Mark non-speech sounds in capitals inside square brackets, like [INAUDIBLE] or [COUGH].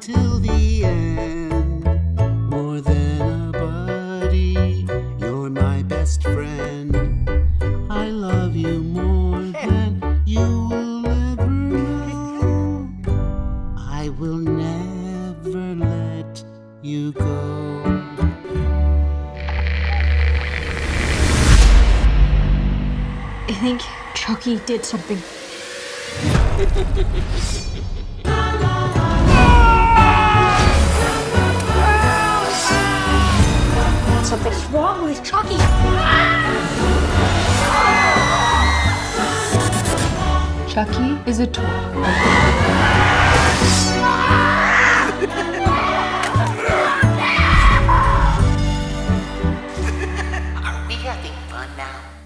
Till the end. More than a buddy, you're my best friend. I love you more than you will ever know. I will never let you go. I think Chucky did something. [LAUGHS] What is wrong with Chucky? Chucky is a toy. Are we having fun now?